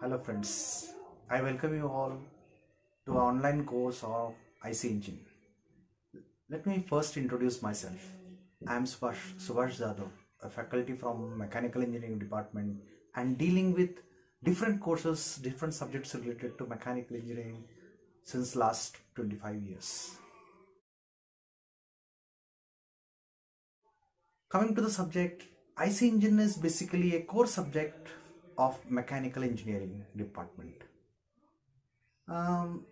Hello friends, I welcome you all to our online course of IC Engine. Let me first introduce myself. I am Subhash, Subhash Jadhav, a faculty from Mechanical Engineering Department and dealing with different courses, different subjects related to mechanical engineering since last 25 years. Coming to the subject, IC Engine is basically a core subject of mechanical engineering department. Um,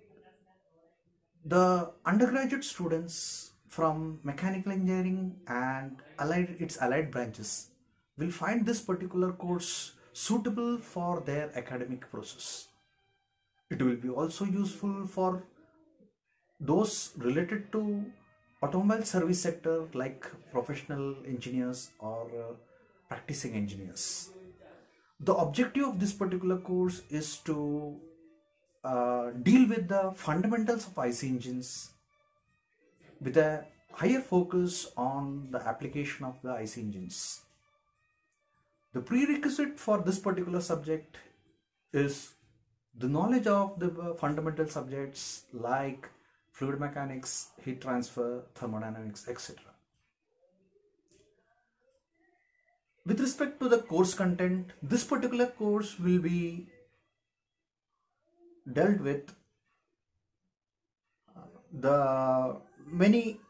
the undergraduate students from mechanical engineering and allied its allied branches will find this particular course suitable for their academic process. It will be also useful for those related to automobile service sector like professional engineers or uh, practicing engineers the objective of this particular course is to uh, deal with the fundamentals of IC engines with a higher focus on the application of the IC engines. The prerequisite for this particular subject is the knowledge of the fundamental subjects like fluid mechanics, heat transfer, thermodynamics, etc. with respect to the course content this particular course will be dealt with uh, the many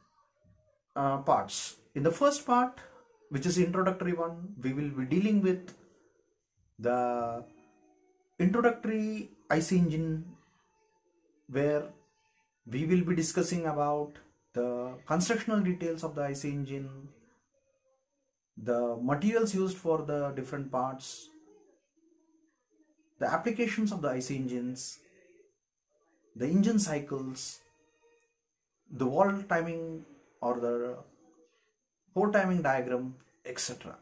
uh, parts. In the first part which is introductory one we will be dealing with the introductory IC engine where we will be discussing about the constructional details of the IC engine the materials used for the different parts, the applications of the IC engines, the engine cycles, the valve timing or the port timing diagram, etc.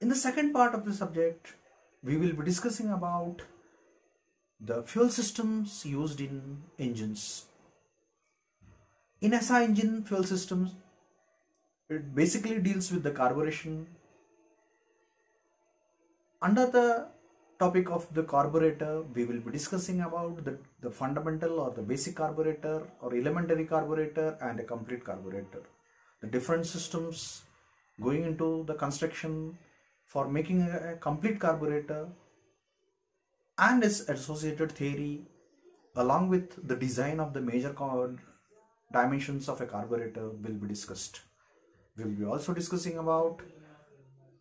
In the second part of the subject, we will be discussing about the fuel systems used in engines. In SI engine fuel systems, it basically deals with the carburation. Under the topic of the carburetor, we will be discussing about the, the fundamental or the basic carburetor or elementary carburetor and a complete carburetor. The different systems going into the construction for making a, a complete carburetor and its associated theory along with the design of the major dimensions of a carburetor will be discussed. We will be also discussing about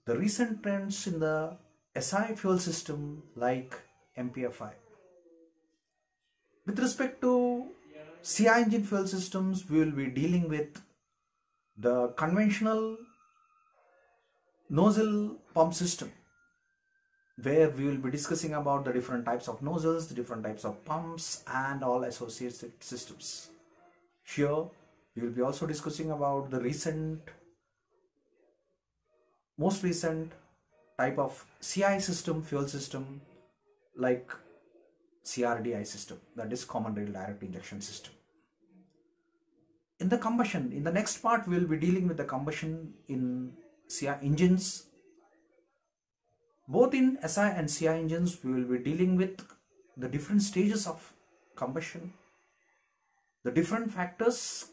the recent trends in the SI fuel system like MPFI. With respect to CI engine fuel systems, we will be dealing with the conventional nozzle pump system where we will be discussing about the different types of nozzles, the different types of pumps and all associated systems. Here we will be also discussing about the recent most recent type of CI system, fuel system like CRDI system, that is common rail direct injection system. In the combustion, in the next part, we will be dealing with the combustion in CI engines. Both in SI and CI engines, we will be dealing with the different stages of combustion, the different factors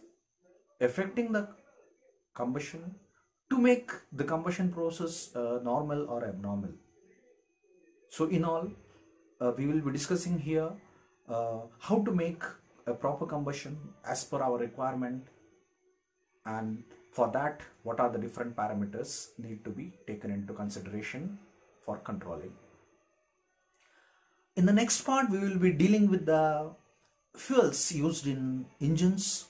affecting the combustion to make the combustion process uh, normal or abnormal. So in all, uh, we will be discussing here uh, how to make a proper combustion as per our requirement and for that what are the different parameters need to be taken into consideration for controlling. In the next part we will be dealing with the fuels used in engines,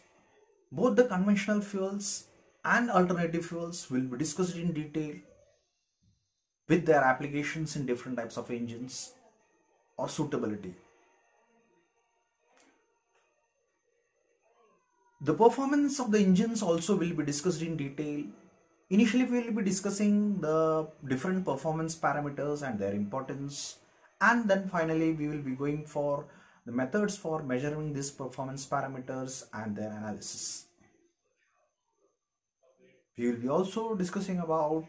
both the conventional fuels and alternative fuels will be discussed in detail with their applications in different types of engines or suitability. The performance of the engines also will be discussed in detail. Initially, we will be discussing the different performance parameters and their importance. And then finally, we will be going for the methods for measuring these performance parameters and their analysis. We will be also discussing about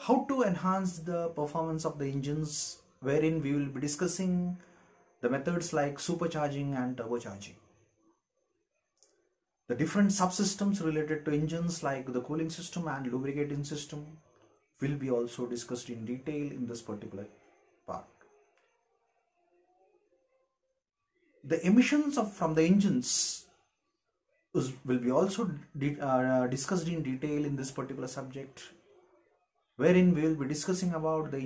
how to enhance the performance of the engines wherein we will be discussing the methods like supercharging and turbocharging. The different subsystems related to engines like the cooling system and lubricating system will be also discussed in detail in this particular part. The emissions of, from the engines will be also uh, discussed in detail in this particular subject wherein we will be discussing about the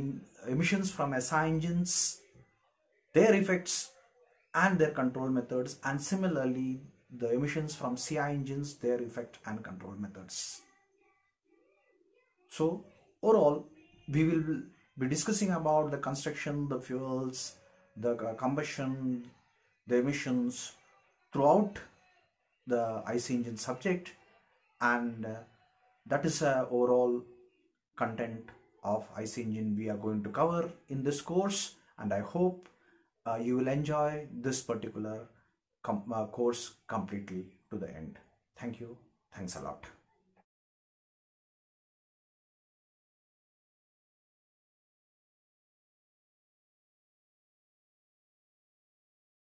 emissions from SI engines, their effects and their control methods and similarly the emissions from CI engines, their effect and control methods. So overall we will be discussing about the construction, the fuels, the combustion, the emissions throughout the IC engine subject and uh, that is a overall content of IC engine we are going to cover in this course and I hope uh, you will enjoy this particular com uh, course completely to the end. Thank you. Thanks a lot.